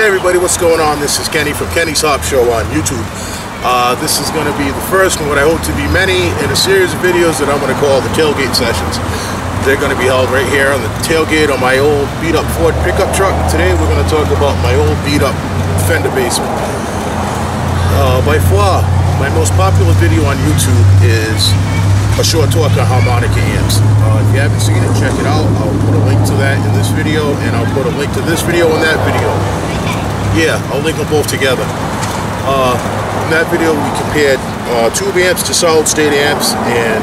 Hey everybody, what's going on? This is Kenny from Kenny's Harp Show on YouTube. Uh, this is going to be the first and what I hope to be many in a series of videos that I'm going to call the tailgate sessions. They're going to be held right here on the tailgate on my old beat up Ford pickup truck. Today we're going to talk about my old beat up fender Bassman. Uh, by far, my most popular video on YouTube is a short talk on harmonica amps. Uh, if you haven't seen it, check it out. I'll put a link to that in this video, and I'll put a link to this video in that video. Yeah, I'll link them both together. Uh, in that video, we compared uh, tube amps to solid state amps, and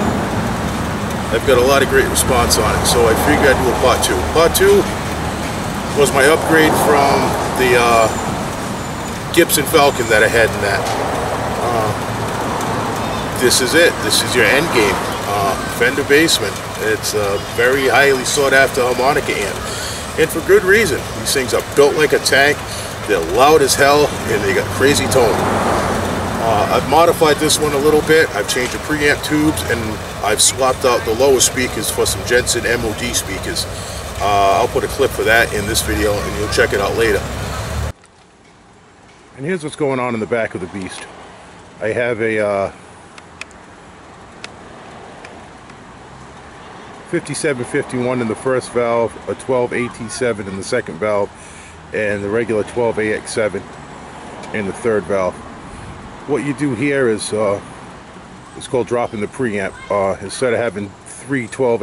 I've got a lot of great response on it. So I figured I'd do a part two. Part two was my upgrade from the uh, Gibson Falcon that I had in that. Uh, this is it. This is your end game. Uh, Fender Bassman. It's a very highly sought after harmonica amp. And for good reason. These things are built like a tank. They're loud as hell and they got crazy tone. Uh, I've modified this one a little bit. I've changed the preamp tubes and I've swapped out the lower speakers for some Jensen MOD speakers. Uh, I'll put a clip for that in this video and you'll check it out later. And here's what's going on in the back of the Beast. I have a uh, 5751 in the first valve, a 12 AT7 in the second valve, and the regular 12 AX7 in the third valve. What you do here is uh, it's called dropping the preamp. Uh, instead of having three 12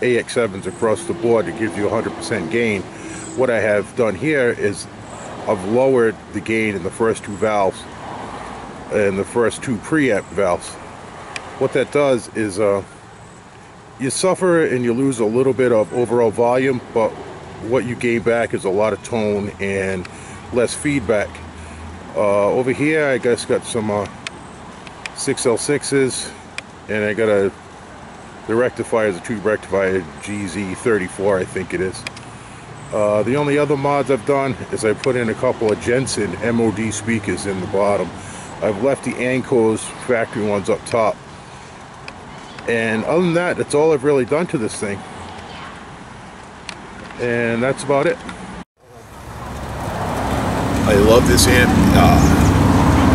AX7s across the board to give you 100% gain, what I have done here is I've lowered the gain in the first two valves and the first two preamp valves. What that does is uh, you suffer and you lose a little bit of overall volume, but what you gain back is a lot of tone and less feedback. Uh, over here, I guess got some uh, 6L6s, and I got a the rectifier is a tube rectifier GZ34, I think it is. Uh, the only other mods I've done is I put in a couple of Jensen MOD speakers in the bottom. I've left the Ankos factory ones up top. And other than that, that's all I've really done to this thing. And that's about it. I love this amp. Uh,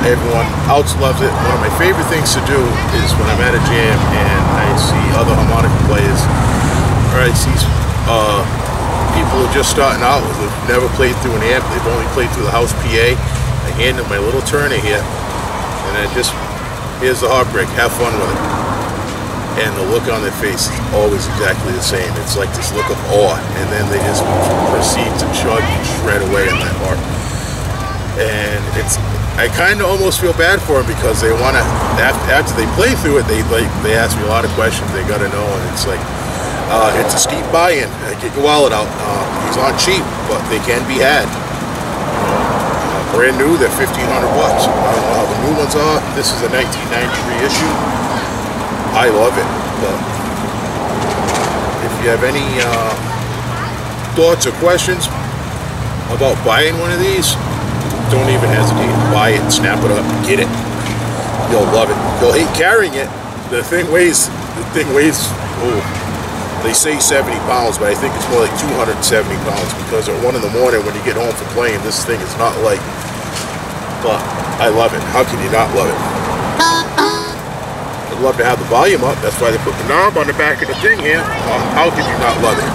everyone else loves it. One of my favorite things to do is when I'm at a jam and I see other harmonica players, or I see uh, people who are just starting out who've never played through an amp. They've only played through the house PA. I hand them my little Turner here, and I just, here's the heartbreak. Have fun with it and the look on their face is always exactly the same. It's like this look of awe, and then they just proceed to chug and shred away in that harp. And it's, I kind of almost feel bad for them because they want to, after they play through it, they like they ask me a lot of questions they got to know, and it's like, uh, it's a steep buy-in. Get your wallet out. Uh, these aren't cheap, but they can be had. Uh, brand new, they're 1500 bucks. I don't know how the new ones are. This is a 1993 issue. I love it. But if you have any uh, thoughts or questions about buying one of these, don't even hesitate. Buy it, snap it up, get it. You'll love it. You'll hate carrying it. The thing weighs, the thing weighs, oh, they say 70 pounds, but I think it's more like 270 pounds because at 1 in the morning when you get home from playing, this thing is not light. But I love it. How can you not love it? Love to have the volume up. That's why they put the knob on the back of the thing here. Uh, how could you not love it?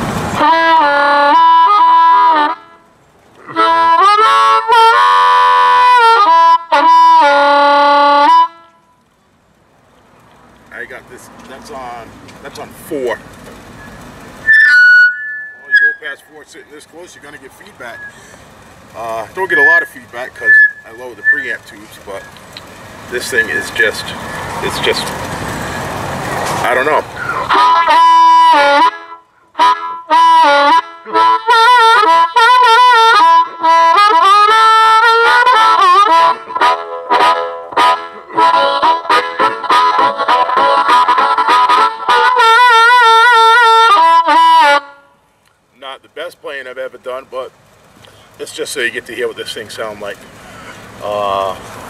I got this. That's on. That's on four. Well, you go past four sitting this close, you're gonna get feedback. Uh, don't get a lot of feedback because I lower the preamp tubes, but this thing is just. It's just. I don't know. Not the best playing I've ever done, but it's just so you get to hear what this thing sound like. Uh,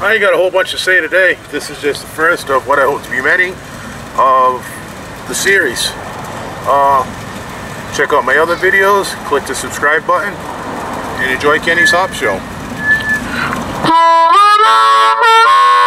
I ain't got a whole bunch to say today. This is just the first of what I hope to be many of the series. Uh, check out my other videos. Click the subscribe button. and enjoy Kenny's Harp Show.